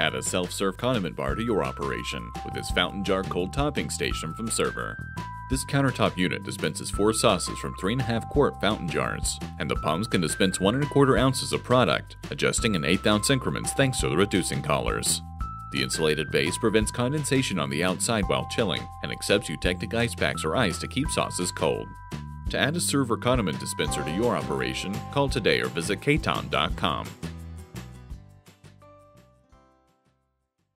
Add a self-serve condiment bar to your operation with this fountain jar cold topping station from Server. This countertop unit dispenses four sauces from 3.5 quart fountain jars, and the pumps can dispense 1.25 ounces of product, adjusting in 8 ounce increments thanks to the reducing collars. The insulated base prevents condensation on the outside while chilling and accepts eutectic ice packs or ice to keep sauces cold. To add a server condiment dispenser to your operation, call today or visit katom.com.